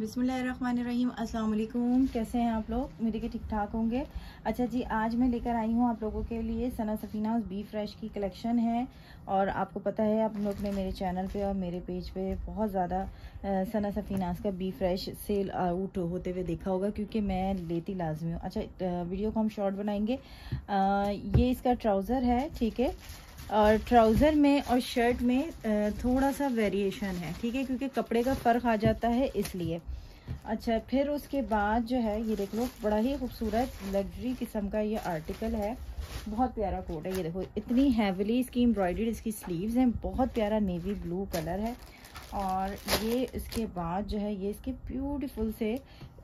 बिसमीम अस्सलाम कैसे हैं आप लोग? मेरे के ठीक ठाक होंगे। अच्छा जी आज मैं लेकर आई हूँ आप लोगों के लिए सना सफ़ीना बी फ्रेश की कलेक्शन है। और आपको पता है आप लोग ने मेरे चैनल पे और मेरे पेज पे बहुत ज़्यादा सना सफ़ीनास का बी फ्रेश सेल आउट होते हुए देखा होगा क्योंकि मैं लेती लाजमी हूँ। अच्छा वीडियो को हम शॉर्ट बनाएँगे। आ, ये इसका ट्राउज़र है ठीक है? और ट्राउज़र में और शर्ट में थोड़ा सा वेरिएशन है, ठीक है? क्योंकि कपड़े का फ़र्क आ जाता है इसलिए। अच्छा फिर उसके बाद जो है, ये देख लो, बड़ा ही खूबसूरत लग्जरी किस्म का ये आर्टिकल है। बहुत प्यारा कोट है, ये देखो, इतनी हैविली इसकी एम्ब्रॉयडरी इसकी स्लीव्स हैं, बहुत प्यारा नेवी ब्लू कलर है। और ये इसके बाद जो है, ये इसके ब्यूटीफुल से,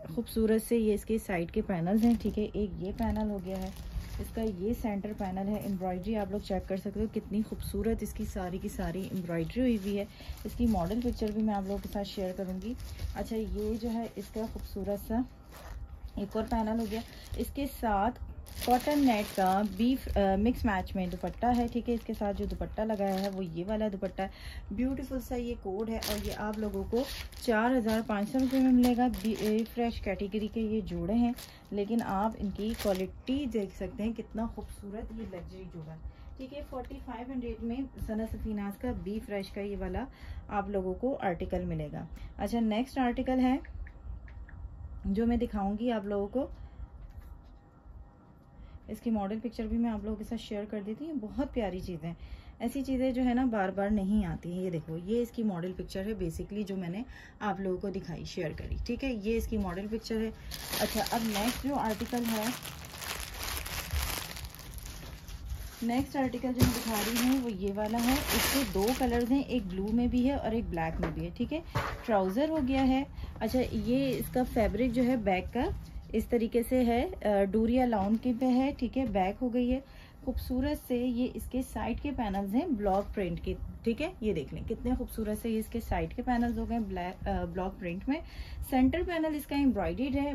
खूबसूरत से ये इसके साइड के पैनल्स हैं, ठीक है? एक ये पैनल हो गया है। इसका ये सेंटर पैनल है एम्ब्रॉयड्री आप लोग चेक कर सकते हो, कितनी खूबसूरत इसकी सारी की सारी एम्ब्रॉयडरी हुई हुई है। इसकी मॉडल पिक्चर भी मैं आप लोगों के साथ शेयर करूँगी। अच्छा ये जो है इसका खूबसूरत सा एक और पैनल हो गया। इसके साथ कॉटन नेट का बीफ मिक्स मैच में दुपट्टा है, ठीक है? इसके साथ जो दुपट्टा लगाया है, वो ये वाला दुपट्टा है। ब्यूटीफुल सा ये कोड है और ये आप लोगों को चार हज़ार पाँच सौ रुपये में मिलेगा। फ्रेश कैटेगरी के ये जोड़े हैं, लेकिन आप इनकी क्वालिटी देख सकते हैं कितना खूबसूरत ये लग्जरी जोड़ा है। ठीक है फोर्टी फाइव हंड्रेड में सना सफीनाज का बी फ्रेश का ये वाला आप लोगों को आर्टिकल मिलेगा। अच्छा नेक्स्ट आर्टिकल है, जो मैं दिखाऊँगी आप लोगों को। इसकी मॉडल पिक्चर भी मैं आप लोगों के साथ शेयर कर देती हूँ। बहुत प्यारी चीज़ें ऐसी चीज़ें जो है ना बार बार नहीं आती हैं। ये देखो, ये इसकी मॉडल पिक्चर है। बेसिकली जो मैंने आप लोगों को दिखाई शेयर करी, ठीक है? ये इसकी मॉडल पिक्चर है। अच्छा अब नेक्स्ट जो आर्टिकल है नेक्स्ट आर्टिकल जो मैं दिखा रही हूँ, वो ये वाला है। इसके दो कलर्स हैं, एक ब्लू में भी है और एक ब्लैक में भी है, ठीक है? ट्राउज़र हो गया है। अच्छा ये इसका फैब्रिक जो है बैक का इस तरीके से है डूरिया लाउन की पे है, ठीक है, बैक हो गई है। खूबसूरत से ये इसके साइड के पैनल्स हैं ब्लॉक प्रिंट के, ठीक है? ये देख लें, कितने खूबसूरत से ये इसके साइड के पैनल्स हो गए ब्लैक प्रिंट में। सेंटर पैनल इसका एम्ब्रॉयड है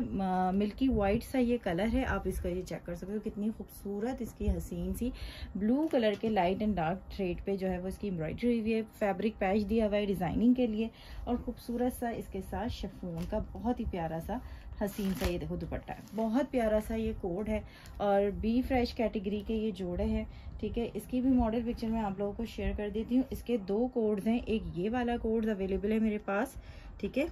मिल्की वाइट सा ये कलर है, आप इसका ये चेक कर सकते हो, कितनी खूबसूरत इसकी हसीन सी ब्लू कलर के लाइट एंड डार्क थ्रेड पे जो है वो इसकी एम्ब्रॉयडरी हुई है फैब्रिक पैच दिया हुआ है डिज़ाइनिंग के लिए और खूबसूरत सा इसके साथ शफून का बहुत ही प्यारा सा हसीन सा ये देखो दुपट्टा है। बहुत प्यारा सा ये कोड है और बी फ्रेश कैटेगरी के ये जोड़े हैं, ठीक है? इसकी भी मॉडल पिक्चर मैं आप लोगों को शेयर कर देती हूँ। इसके दो कोड्स हैं, एक ये वाला कोड अवेलेबल है मेरे पास, ठीक है?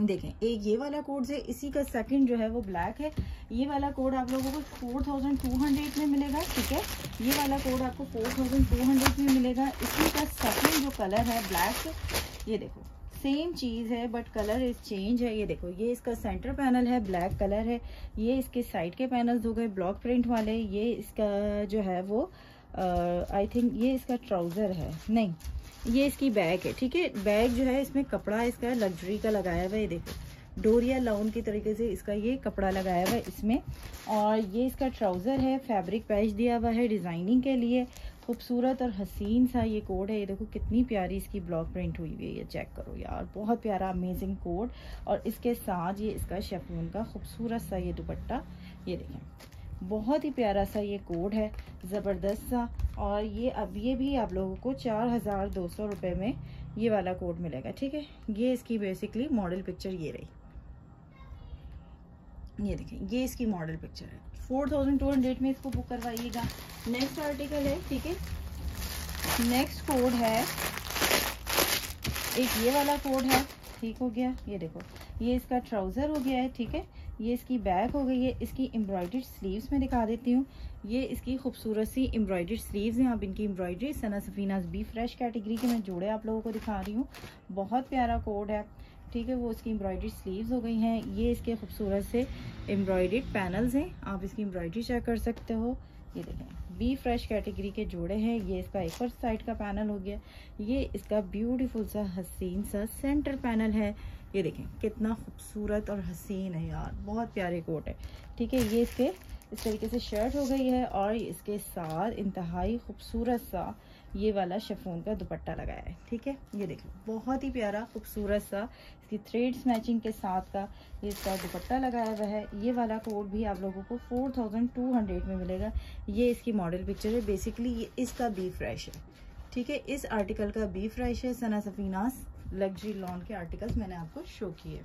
देखें, एक ये वाला कोड है, इसी का सेकंड जो है वो ब्लैक है। ये वाला कोड आप लोगों को फोर थाउज़ेंड टू हंड्रेड में मिलेगा, ठीक है? ये वाला कोड आपको फोर थाउज़ेंड टू हंड्रेड में मिलेगा। इसी का सेकंड जो कलर है ब्लैक ये देखो। सेम चीज़ है बट कलर इज़ चेंज है। ये देखो ये इसका सेंटर पैनल है ब्लैक कलर है। ये इसके साइड के पैनल्स हो गए ब्लॉक प्रिंट वाले। ये इसका जो है वो आई uh, थिंक ये इसका ट्राउज़र है। नहीं ये इसकी बैग है ठीक है? बैग जो है इसमें कपड़ा इसका लग्जरी का लगाया हुआ है ये देखो। डोरिया लाउन की तरीके से इसका ये कपड़ा लगाया हुआ है इसमें। और ये इसका ट्राउज़र है फैब्रिक पैच दिया हुआ है डिज़ाइनिंग के लिए। खूबसूरत और हसीन सा ये कोड है। ये देखो कितनी प्यारी इसकी ब्लॉक प्रिंट हुई हुई है, ये चेक करो यार। बहुत प्यारा अमेजिंग कोड। और इसके साथ ये इसका शेफून का खूबसूरत सा ये दुपट्टा, ये देखें। बहुत ही प्यारा सा ये कोड है, ज़बरदस्त सा। और ये अब ये भी आप लोगों को चार हज़ार दो सौ रुपये में ये वाला कोड मिलेगा, ठीक है? ये इसकी बेसिकली मॉडल पिक्चर ये रही। ये देखें, ये इसकी मॉडल पिक्चर है। फोर थाउज़ेंड टू हंड्रेड में इसको बुक करवाइएगा। नेक्स्ट आर्टिकल है, ठीक है? नेक्स्ट कोड है। एक ये वाला कोड है, ठीक हो गया। ये देखो, ये इसका ट्राउज़र हो गया है, ठीक है? ये इसकी बैक हो गई है, इसकी एम्ब्रॉयडर्ड स्लीव्स में दिखा देती हूँ। ये इसकी खूबसूरत सी एम्ब्रॉयडर्ड स्लीव्स हैं, आप इनकी embroidery Sana Safinaz B fresh category के मैं जोड़े आप लोगों को दिखा रही हूँ। बहुत प्यारा कोड है। ठीक है, वो इसकी एम्ब्रॉयडरी स्लीव्स हो गई हैं। ये इसके खूबसूरत से एम्ब्रॉयड पैनल्स हैं। आप इसकी एम्ब्रॉयडरी चेक कर सकते हो। ये देखें बी फ्रेश कैटेगरी के जोड़े हैं। ये इसका एक और साइड का पैनल हो गया। ये इसका ब्यूटीफुल सा हसीन सा सेंटर पैनल है। ये देखें, कितना खूबसूरत और हसीन है यार। बहुत प्यारे कोट है। ठीक है, ये इसके इस तरीके से शर्ट हो गई है और इसके साथ इंतहाई खूबसूरत सा ये वाला शेफोन का दुपट्टा लगाया है, ठीक है? ये देख लो बहुत ही प्यारा, खूबसूरत सा, इसकी थ्रेड्स मैचिंग के साथ का ये इसका दुपट्टा लगाया हुआ है। ये वाला कोड भी आप लोगों को फोर थाउज़ेंड टू हंड्रेड में मिलेगा। ये इसकी मॉडल पिक्चर है बेसिकली ये इसका बी फ्रेश है, ठीक है? इस आर्टिकल का बी फ्रेश है सना सफीनास लग्जरी लॉन के आर्टिकल्स मैंने आपको शो किए।